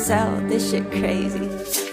sell this shit crazy.